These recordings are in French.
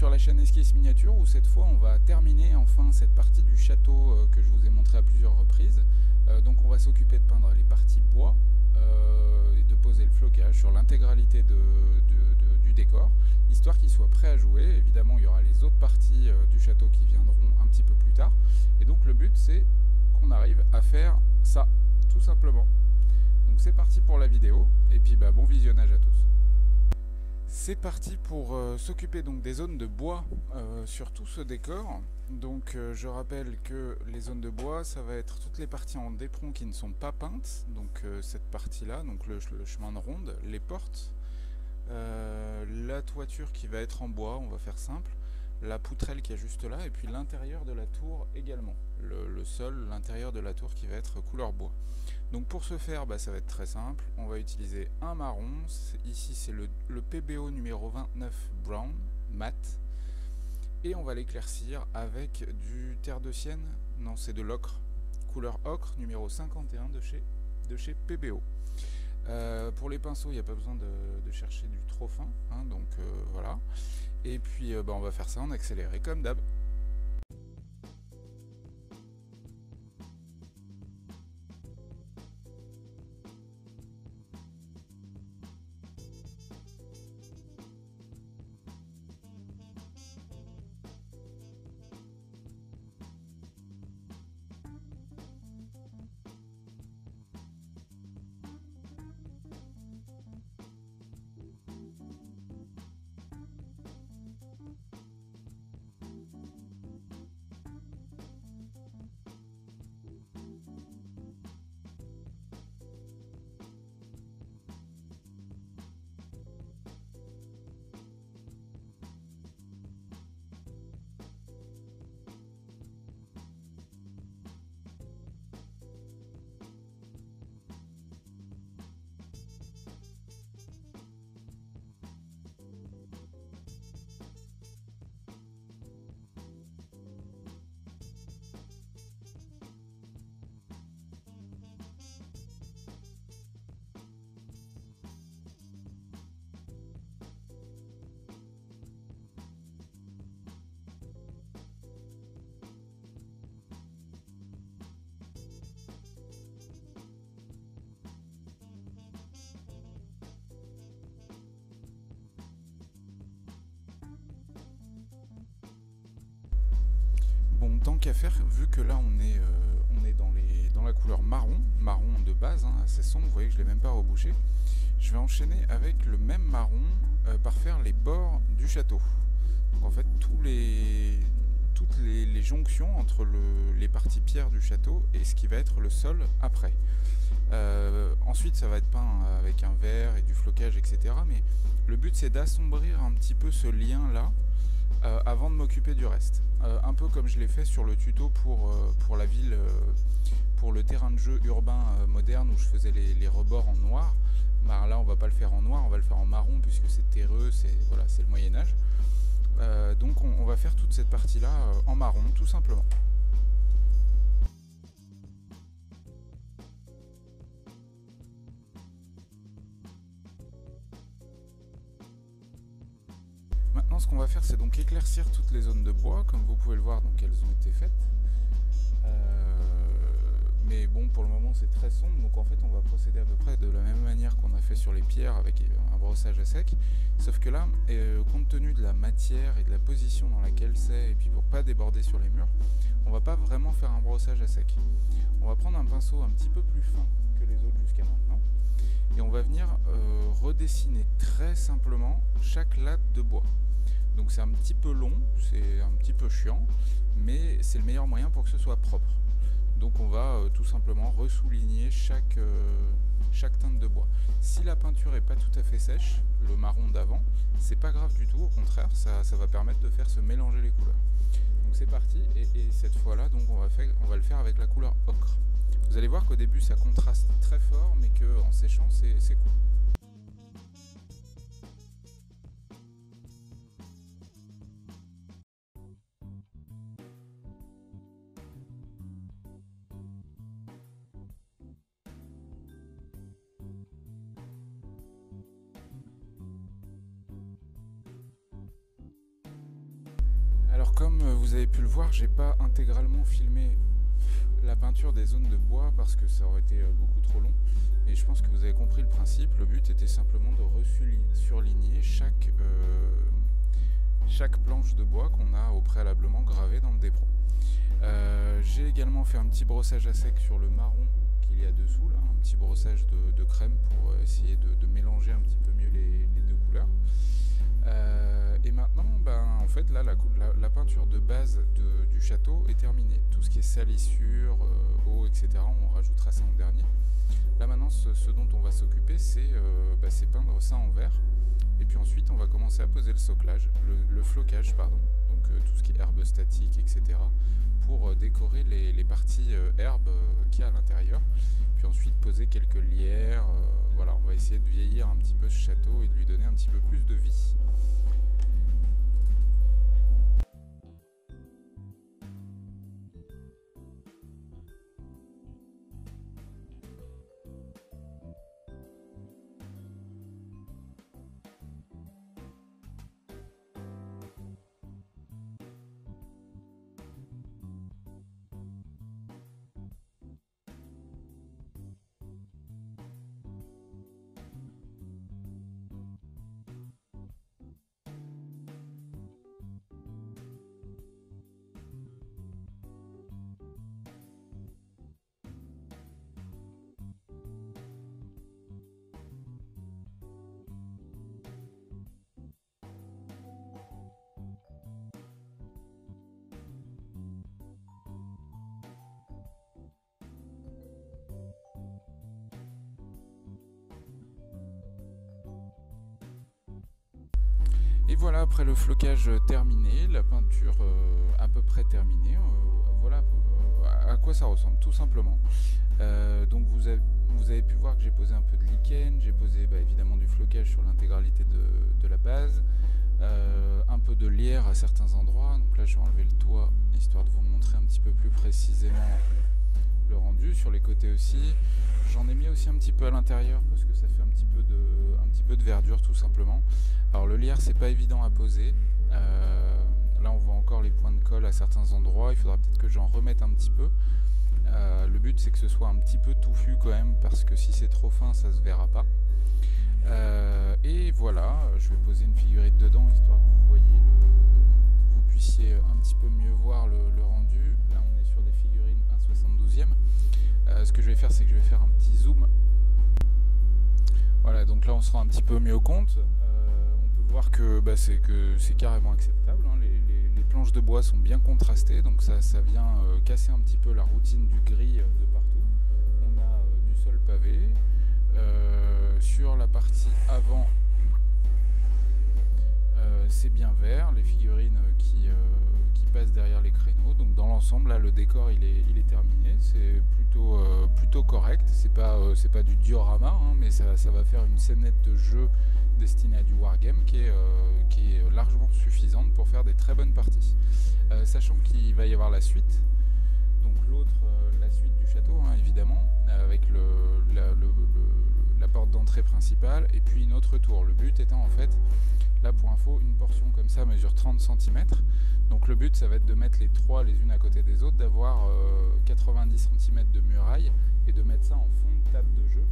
sur la chaîne Esquisse Miniature où cette fois on va terminer enfin cette partie du château euh, que je vous ai montré à plusieurs reprises. Euh, donc on va s'occuper de peindre les parties bois euh, et de poser le flocage sur l'intégralité du décor, histoire qu'il soit prêt à jouer. Évidemment il y aura les autres parties du château qui viendront un petit peu plus tard. Et donc le but c'est qu'on arrive à faire ça, tout simplement. Donc c'est parti pour la vidéo et puis bah, bon visionnage à tous. C'est parti pour euh, s'occuper donc des zones de bois euh, sur tout ce décor. Donc euh, je rappelle que les zones de bois, ça va être toutes les parties en dépron qui ne sont pas peintes. Donc cette partie-là, donc le, chemin de ronde, les portes, la toiture qui va être en bois, on va faire simple, la poutrelle qui est juste là, et puis l'intérieur de la tour également. le sol, l'intérieur de la tour qui va être couleur bois. Donc pour ce faire, bah, ça va être très simple. On va utiliser un marron. Ici, c'est le, PBO numéro 29 Brown, mat. Et on va l'éclaircir avec du terre de sienne. Non, c'est de l'ocre. Couleur ocre numéro 51 de chez, de chez PBO. Euh, pour les pinceaux, il n'y a pas besoin de, chercher du trop fin. Hein, donc euh, voilà. Et puis, euh, bah, on va faire ça en accéléré comme d'hab. Tant qu'à faire, vu que là on est, euh, on est dans, les, dans la couleur marron, marron de base, hein, assez sombre, vous voyez que je ne l'ai même pas rebouché, je vais enchaîner avec le même marron euh, par faire les bords du château. Donc en fait, tous les, toutes les, jonctions entre les parties pierres du château et ce qui va être le sol après. Euh, ensuite, ça va être peint avec un verre et du flocage, etc. Mais le but, c'est d'assombrir un petit peu ce lien-là avant de m'occuper du reste. Euh, un peu comme je l'ai fait sur le tuto pour, euh, pour la ville, euh, pour le terrain de jeu urbain moderne où je faisais les, rebords en noir. Bah, là on va pas le faire en noir, on va le faire en marron puisque c'est terreux, c'est voilà, le Moyen Âge. donc on, va faire toute cette partie là en marron tout simplement. Éclaircir toutes les zones de bois. Comme vous pouvez le voir, donc elles ont été faites. Euh, mais bon, pour le moment, c'est très sombre. Donc en fait, on va procéder à peu près de la même manière qu'on a fait sur les pierres avec un brossage à sec. Sauf que là, euh, compte tenu de la matière et de la position dans laquelle c'est, et puis pour pas déborder sur les murs, on va pas vraiment faire un brossage à sec. On va prendre un pinceau un petit peu plus fin que les autres jusqu'à maintenant. Et on va venir euh, redessiner très simplement chaque latte de bois. Donc c'est un petit peu long, c'est un petit peu chiant, mais c'est le meilleur moyen pour que ce soit propre. Donc on va euh, tout simplement ressouligner chaque, euh, chaque teinte de bois. Si la peinture n'est pas tout à fait sèche, le marron d'avant, c'est pas grave du tout, au contraire, ça, va permettre de faire se mélanger les couleurs. Donc c'est parti, et, cette fois-là, on va, on va le faire avec la couleur ocre. Vous allez voir qu'au début ça contraste très fort, mais qu'en séchant c'est cool. Comme euh, vous avez pu le voir, j'ai pas intégralement filmé la peinture des zones de bois parce que ça aurait été euh, beaucoup trop long. Et je pense que vous avez compris le principe. Le but était simplement de surligner chaque, euh, chaque planche de bois qu'on a au préalablement gravé dans le dépro. j'ai également fait un petit brossage à sec sur le marron qu'il y a dessous, là, un petit brossage de, crème pour essayer de, mélanger un petit peu mieux les deux couleurs. Euh, et maintenant, ben, en fait, là, la, peinture de base du château est terminée. Tout ce qui est salissure, euh, eau, etc., on rajoutera ça en dernier. Là, maintenant, ce, dont on va s'occuper, euh, bah, c'est peindre ça en vert. Et puis ensuite, on va commencer à poser le soclage, le, flocage, pardon. Donc, tout ce qui est herbe statique, etc., pour décorer les, les parties herbes qu'il y a à l'intérieur. Puis ensuite, poser quelques lierres. Voilà, on va essayer de vieillir un petit peu ce château et de lui donner un petit peu plus de vie. Et voilà, après le flocage terminé, la peinture euh, à peu près terminée, euh, voilà euh, à quoi ça ressemble, tout simplement. donc vous avez, pu voir que j'ai posé un peu de lichen, j'ai posé bah, évidemment du flocage sur l'intégralité de, la base, un peu de lierre à certains endroits. Donc là, je vais enlever le toit, histoire de vous montrer un petit peu plus précisément le rendu. Sur les côtés aussi, j'en ai mis aussi un petit peu à l'intérieur parce que ça fait un petit peu de, petit peu de verdure tout simplement. Alors le lierre c'est pas évident à poser. Euh, là on voit encore les points de colle à certains endroits. Il faudra peut-être que j'en remette un petit peu. Euh, le but c'est que ce soit un petit peu touffu quand même parce que si c'est trop fin ça se verra pas. Euh, et voilà, je vais poser une figurine dedans histoire que vous voyez le, vous puissiez un petit peu mieux voir le, rendu. Là on est sur des figurines 1,72e. ce que je vais faire c'est que je vais faire un donc là on se rend un petit peu mieux compte voir que bah, c'est carrément acceptable. Hein. Les, planches de bois sont bien contrastées, donc ça, vient euh, casser un petit peu la routine du gris euh, de partout. On a euh, du sol pavé. sur la partie avant, c'est bien vert, les figurines qui, passent derrière les là, le décor il est, il est terminé. C'est plutôt, plutôt correct. C'est pas, c'est pas du diorama, hein, mais ça, ça va faire une scénette de jeu destinée à du wargame qui est, euh, qui est largement suffisante pour faire des très bonnes parties. Euh, sachant qu'il va y avoir la suite, donc l'autre, euh, la suite du château hein, évidemment, avec le, la, porte d'entrée principale et puis une autre tour. Le but étant en fait, là pour info, une portion comme ça mesure 30 cm. Donc le but ça va être de mettre les trois les unes à côté des autres, d'avoir 90 cm de muraille et de mettre ça en fond de table de jeu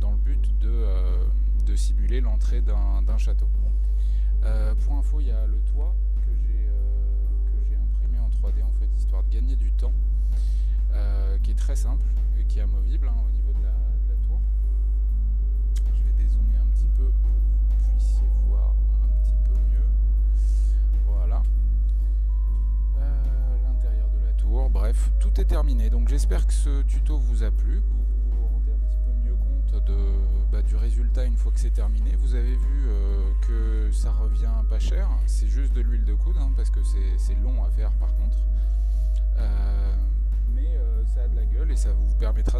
dans le but de de simuler l'entrée d'un château. Euh, pour info, il y a le toit euh, que j'ai imprimé en 3D en fait, histoire de gagner du temps, euh, qui est très simple et qui est amovible hein, au niveau de la, dézoomer un petit peu pour que vous puissiez voir un petit peu mieux. Voilà. L'intérieur de la tour, bref, tout est terminé. Donc j'espère que ce tuto vous a plu, que vous vous rendez un petit peu mieux compte de bah, du résultat une fois que c'est terminé. Vous avez vu euh, que ça revient pas cher, c'est juste de l'huile de coude, hein, parce que c'est long à faire par contre.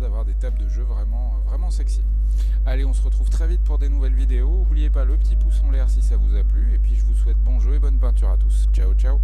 D'avoir des tables de jeu vraiment, vraiment sexy. Allez, on se retrouve très vite pour des nouvelles vidéos. N'oubliez pas le petit pouce en l'air si ça vous a plu. Et puis je vous souhaite bon jeu et bonne peinture à tous. Ciao, ciao